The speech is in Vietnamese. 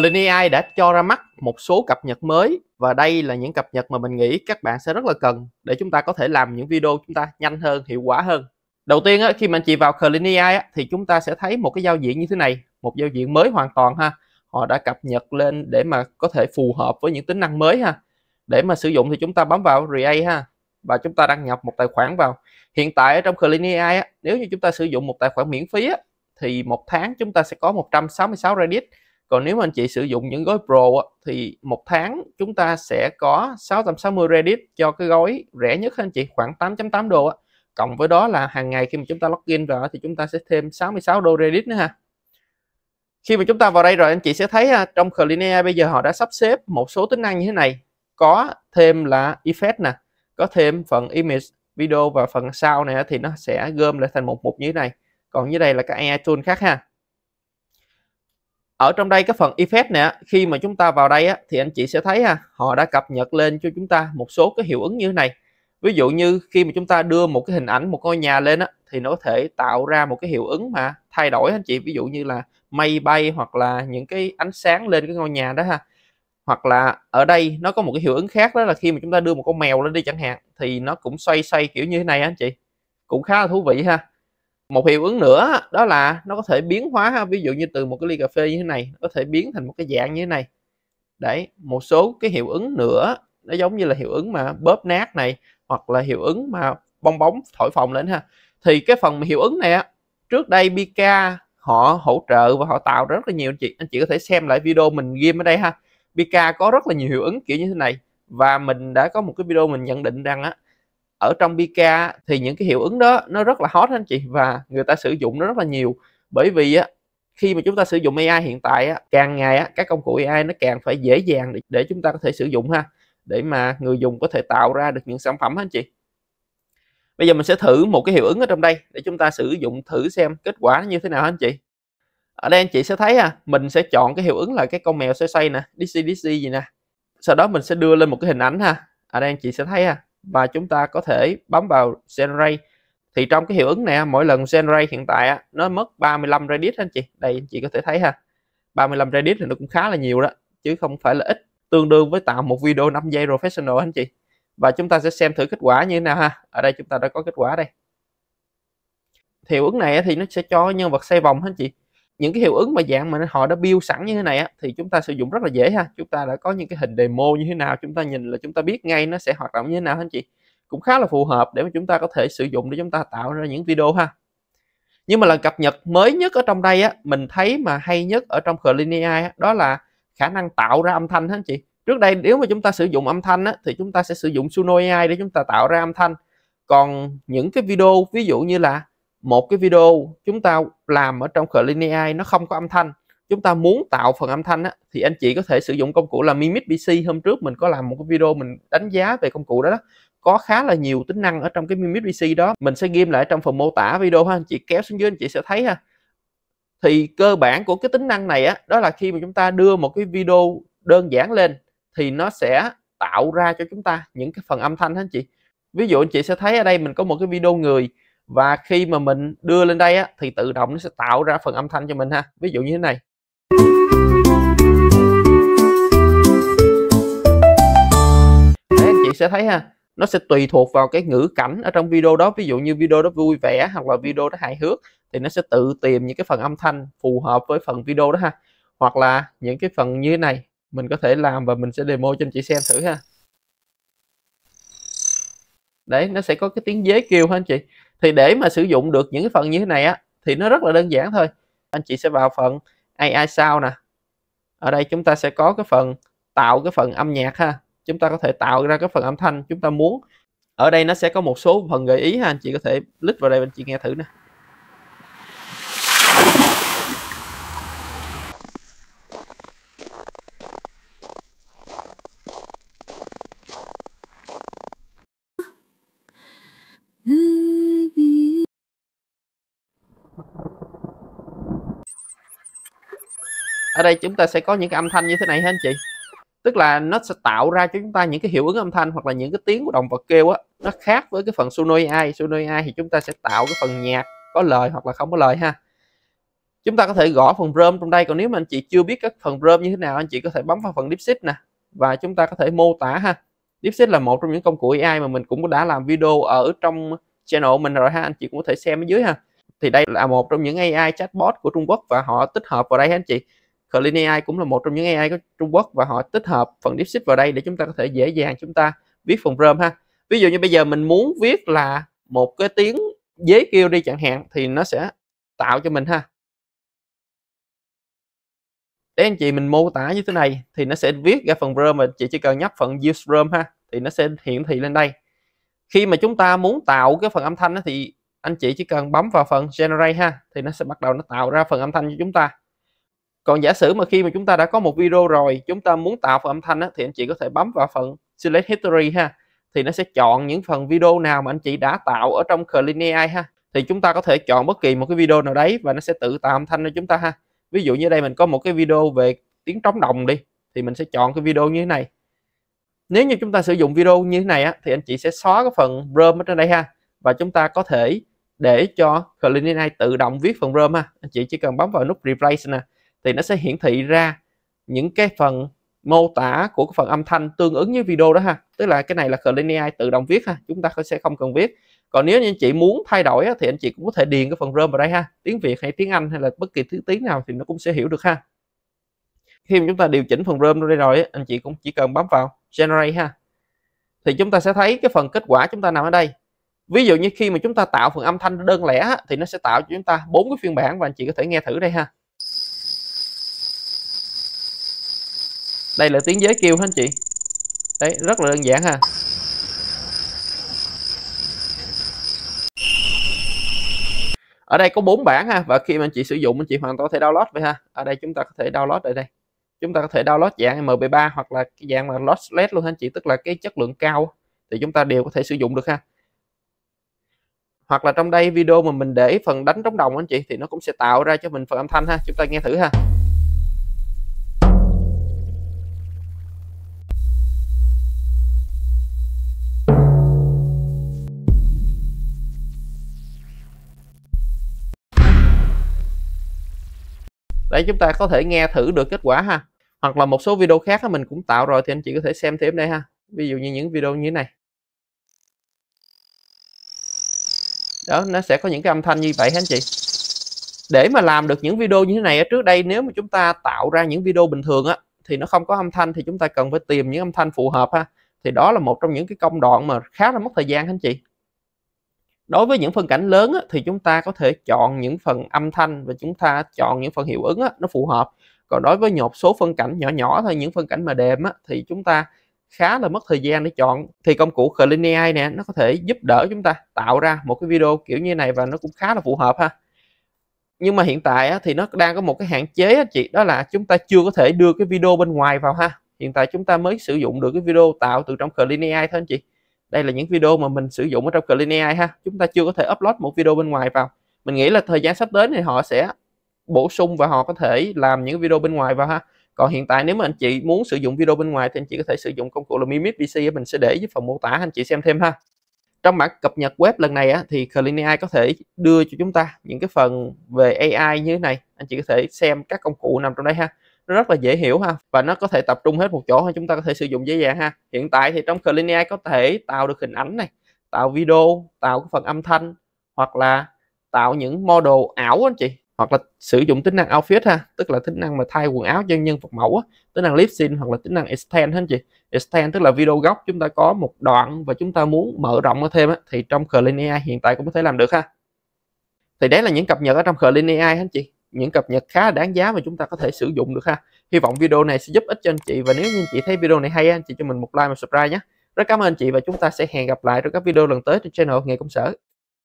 Clean AI đã cho ra mắt một số cập nhật mới và đây là những cập nhật mà mình nghĩ các bạn sẽ rất là cần để chúng ta có thể làm những video chúng ta nhanh hơn, hiệu quả hơn. Đầu tiên á, khi mà anh chị vào Clean AI á, thì chúng ta sẽ thấy một cái giao diện như thế này, một giao diện mới hoàn toàn ha. Họ đã cập nhật lên để mà có thể phù hợp với những tính năng mới ha. Để mà sử dụng thì chúng ta bấm vào Create ha và chúng ta đăng nhập một tài khoản vào. Hiện tại ở trong Clean AI á, nếu như chúng ta sử dụng một tài khoản miễn phí á, thì một tháng chúng ta sẽ có 166 Reddit còn nếu mà anh chị sử dụng những gói Pro thì một tháng chúng ta sẽ có 660 Reddit cho cái gói rẻ nhất anh chị? Khoảng 8.8 đô á. Cộng với đó là hàng ngày khi mà chúng ta login vào thì chúng ta sẽ thêm 66 đô Reddit nữa ha khi mà chúng ta vào đây rồi anh chị sẽ thấy ha, trong Clean bây giờ họ đã sắp xếp một số tính năng như thế này. Có thêm là effect nè có thêm phần image video và phần sau này thì nó sẽ gom lại thành một mục như thế này. Còn như đây là các AI tool khác ha ở trong đây cái phần effect nè khi mà chúng ta vào đây á, thì anh chị sẽ thấy ha họ đã cập nhật lên cho chúng ta một số cái hiệu ứng như thế này. Ví dụ như khi mà chúng ta đưa một cái hình ảnh một ngôi nhà lên á, thì nó có thể tạo ra một cái hiệu ứng mà thay đổi anh chị. Ví dụ như là mây bay hoặc là những cái ánh sáng lên cái ngôi nhà đó ha. Hoặc là ở đây nó có một cái hiệu ứng khác đó là khi mà chúng ta đưa một con mèo lên đi chẳng hạn thì nó cũng xoay xoay kiểu như thế này anh chị. Cũng khá là thú vị ha một hiệu ứng nữa, đó là nó có thể biến hóa ví dụ như từ một cái ly cà phê như thế này có thể biến thành một cái dạng như thế này. Đấy, một số cái hiệu ứng nữa, nó giống như là hiệu ứng mà bóp nát này, hoặc là hiệu ứng mà bong bóng thổi phồng lên, ha. Thì cái phần hiệu ứng này á, trước đây Pika họ hỗ trợ và họ tạo rất là nhiều, anh chị anh chị có thể xem lại video mình ghim ở đây, ha. Pika có rất là nhiều hiệu ứng kiểu như thế này, và mình đã có một cái video mình nhận định rằng á ở trong Pika thì những cái hiệu ứng đó nó rất là hot anh chị và người ta sử dụng nó rất là nhiều. Bởi vì á khi mà chúng ta sử dụng AI hiện tại á, càng ngày á, các công cụ AI nó càng phải dễ dàng để, để chúng ta có thể sử dụng ha để mà người dùng có thể tạo ra được những sản phẩm anh chị. Bây giờ mình sẽ thử một cái hiệu ứng ở trong đây để chúng ta sử dụng thử xem kết quả như thế nào anh chị. Ở đây anh chị sẽ thấy à mình sẽ chọn cái hiệu ứng là cái con mèo xoay xoay nè DC DC gì nè. Sau đó mình sẽ đưa lên một cái hình ảnh ha. Ở đây anh chị sẽ thấy à và chúng ta có thể bấm vào generate thì trong cái hiệu ứng này mỗi lần generate hiện tại á, nó mất 35 Reddit anh chị. Đây anh chị có thể thấy ha. 35 Reddit thì nó cũng khá là nhiều đó chứ không phải là ít. Tương đương với tạo một video 5 giây professional anh chị. Và chúng ta sẽ xem thử kết quả như thế nào ha. Ở đây chúng ta đã có kết quả đây. Thì hiệu ứng này thì nó sẽ cho nhân vật xoay vòng anh chị những cái hiệu ứng mà dạng mà họ đã build sẵn như thế này á, thì chúng ta sử dụng rất là dễ ha. Chúng ta đã có những cái hình demo như thế nào chúng ta nhìn là chúng ta biết ngay nó sẽ hoạt động như thế nào anh chị? Cũng khá là phù hợp để mà chúng ta có thể sử dụng để chúng ta tạo ra những video ha. Nhưng mà lần cập nhật mới nhất ở trong đây á mình thấy mà hay nhất ở trong Clean AI á, đó là khả năng tạo ra âm thanh anh chị? Trước đây nếu mà chúng ta sử dụng âm thanh á, thì chúng ta sẽ sử dụng Suno AI để chúng ta tạo ra âm thanh. Còn những cái video ví dụ như là một cái video chúng ta làm ở trong Clean AI nó không có âm thanh chúng ta muốn tạo phần âm thanh á, thì anh chị có thể sử dụng công cụ là Mimic PC hôm trước mình có làm một cái video mình đánh giá về công cụ đó, đó. có khá là nhiều tính năng ở trong cái Mimic PC đó. Mình sẽ ghim lại trong phần mô tả video ha. Anh chị kéo xuống dưới anh chị sẽ thấy ha. Thì cơ bản của cái tính năng này á đó là khi mà chúng ta đưa một cái video đơn giản lên thì nó sẽ tạo ra cho chúng ta những cái phần âm thanh anh chị. Ví dụ anh chị sẽ thấy ở đây mình có một cái video người và khi mà mình đưa lên đây á, thì tự động nó sẽ tạo ra phần âm thanh cho mình ha. Ví dụ như thế này. Đấy, anh chị sẽ thấy ha nó sẽ tùy thuộc vào cái ngữ cảnh ở trong video đó. Ví dụ như video đó vui vẻ hoặc là video đó hài hước thì nó sẽ tự tìm những cái phần âm thanh phù hợp với phần video đó ha. Hoặc là những cái phần như thế này mình có thể làm và mình sẽ demo cho anh chị xem thử ha. Đấy nó sẽ có cái tiếng dế kêu ha anh chị thì để mà sử dụng được những cái phần như thế này á, thì nó rất là đơn giản thôi. Anh chị sẽ vào phần AI sao nè. Ở đây chúng ta sẽ có cái phần tạo cái phần âm nhạc ha. Chúng ta có thể tạo ra cái phần âm thanh chúng ta muốn. Ở đây nó sẽ có một số phần gợi ý ha, anh chị có thể click vào đây anh chị nghe thử nè. Ở đây chúng ta sẽ có những cái âm thanh như thế này ha anh chị? Tức là nó sẽ tạo ra cho chúng ta những cái hiệu ứng âm thanh hoặc là những cái tiếng của động vật kêu á, nó khác với cái phần Suno AI. Suno AI thì chúng ta sẽ tạo cái phần nhạc có lời hoặc là không có lời ha. Chúng ta có thể gõ phần ROM trong đây, còn nếu mà anh chị chưa biết các phần ROM như thế nào, anh chị có thể bấm vào phần DeepSeek nè, và chúng ta có thể mô tả ha. DeepSeek là một trong những công cụ AI mà mình cũng đã làm video ở trong channel mình rồi ha, anh chị cũng có thể xem ở dưới ha. Thì đây là một trong những AI chatbot của Trung Quốc và họ tích hợp vào đây ha anh chị. Clean AI cũng là một trong những AI của Trung Quốc và họ tích hợp phần DeepSeek vào đây để chúng ta có thể dễ dàng chúng ta viết phần prompt ha. Ví dụ như bây giờ mình muốn viết là một cái tiếng dế kêu đi chẳng hạn thì nó sẽ tạo cho mình ha. Để anh chị mình mô tả như thế này thì nó sẽ viết ra phần prompt mà chị chỉ cần nhấp phần use prompt ha thì nó sẽ hiển thị lên đây. Khi mà chúng ta muốn tạo cái phần âm thanh đó, thì anh chị chỉ cần bấm vào phần generate ha thì nó sẽ bắt đầu nó tạo ra phần âm thanh cho chúng ta còn giả sử mà khi mà chúng ta đã có một video rồi chúng ta muốn tạo phần âm thanh đó, thì anh chị có thể bấm vào phần select history ha. Thì nó sẽ chọn những phần video nào mà anh chị đã tạo ở trong Clean AI ha. Thì chúng ta có thể chọn bất kỳ một cái video nào đấy và nó sẽ tự tạo âm thanh cho chúng ta ha. Ví dụ như đây mình có một cái video về tiếng trống đồng đi thì mình sẽ chọn cái video như thế này. Nếu như chúng ta sử dụng video như thế này á, thì anh chị sẽ xóa cái phần rơm ở trên đây ha. Và chúng ta có thể để cho Clean AI tự động viết phần rơm ha. Anh chị chỉ cần bấm vào nút replace nè thì nó sẽ hiển thị ra những cái phần mô tả của cái phần âm thanh tương ứng với video đó ha. Tức là cái này là Clean AI tự động viết ha, chúng ta sẽ không cần viết. Còn nếu như anh chị muốn thay đổi thì anh chị cũng có thể điền cái phần ROM vào đây ha. Tiếng Việt hay tiếng Anh hay là bất kỳ thứ tiếng nào thì nó cũng sẽ hiểu được ha. Khi mà chúng ta điều chỉnh phần ROM đây rồi anh chị cũng chỉ cần bấm vào generate ha. Thì chúng ta sẽ thấy cái phần kết quả chúng ta nằm ở đây. Ví dụ như khi mà chúng ta tạo phần âm thanh đơn lẻ thì nó sẽ tạo cho chúng ta bốn cái phiên bản và anh chị có thể nghe thử đây ha. Đây là tiếng giới kêu hả anh chị? Đấy, rất là đơn giản ha. Ở đây có bốn bản ha, và khi mà anh chị sử dụng, anh chị hoàn toàn có thể download vậy ha. Ở đây chúng ta có thể download ở đây. Chúng ta có thể download dạng MP3 hoặc là cái dạng mà lossless luôn ha anh chị, tức là cái chất lượng cao thì chúng ta đều có thể sử dụng được ha. Hoặc là trong đây video mà mình để phần đánh trống đồng anh chị, thì nó cũng sẽ tạo ra cho mình phần âm thanh ha. Chúng ta nghe thử ha. Để chúng ta có thể nghe thử được kết quả ha. Hoặc là một số video khác mình cũng tạo rồi thì anh chị có thể xem thêm đây ha. Ví dụ như những video như thế này. Đó, nó sẽ có những cái âm thanh như vậy hả anh chị. Để mà làm được những video như thế này ở trước đây nếu mà chúng ta tạo ra những video bình thường á, thì nó không có âm thanh thì chúng ta cần phải tìm những âm thanh phù hợp ha. Thì đó là một trong những cái công đoạn mà khá là mất thời gian anh chị đối với những phân cảnh lớn á, thì chúng ta có thể chọn những phần âm thanh và chúng ta chọn những phần hiệu ứng á, nó phù hợp. Còn đối với nhột số phân cảnh nhỏ nhỏ thôi những phân cảnh mà đềm á, thì chúng ta khá là mất thời gian để chọn. Thì công cụ Clean AI nè nó có thể giúp đỡ chúng ta tạo ra một cái video kiểu như này và nó cũng khá là phù hợp ha. Nhưng mà hiện tại á, thì nó đang có một cái hạn chế á, chị đó là chúng ta chưa có thể đưa cái video bên ngoài vào ha. Hiện tại chúng ta mới sử dụng được cái video tạo từ trong Clean AI thôi anh chị đây là những video mà mình sử dụng ở trong Clean AI ha. Chúng ta chưa có thể upload một video bên ngoài vào. Mình nghĩ là thời gian sắp tới thì họ sẽ bổ sung và họ có thể làm những video bên ngoài vào ha. Còn hiện tại nếu mà anh chị muốn sử dụng video bên ngoài thì anh chị có thể sử dụng công cụ là Mimic PC mình sẽ để dưới phần mô tả anh chị xem thêm ha. Trong bản cập nhật web lần này á, thì Clean AI có thể đưa cho chúng ta những cái phần về AI như thế này. Anh chị có thể xem các công cụ nằm trong đây ha nó rất là dễ hiểu ha. Và nó có thể tập trung hết một chỗ chúng ta có thể sử dụng dễ dàng ha. Hiện tại thì trong Clean AI có thể tạo được hình ảnh này tạo video tạo cái phần âm thanh hoặc là tạo những model ảo anh chị. Hoặc là sử dụng tính năng outfit ha tức là tính năng mà thay quần áo cho nhân vật mẫu á tính năng lip sync hoặc là tính năng extend anh chị. Extend tức là video góc chúng ta có một đoạn và chúng ta muốn mở rộng nó thêm á, thì trong Clean AI hiện tại cũng có thể làm được ha. Thì đấy là những cập nhật ở trong Clean AI anh chị những cập nhật khá đáng giá mà chúng ta có thể sử dụng được ha. Hy vọng video này sẽ giúp ích cho anh chị và nếu như anh chị thấy video này hay anh chị cho mình một like và subscribe nhé. Rất cảm ơn anh chị và chúng ta sẽ hẹn gặp lại trong các video lần tới trên channel nghề công sở.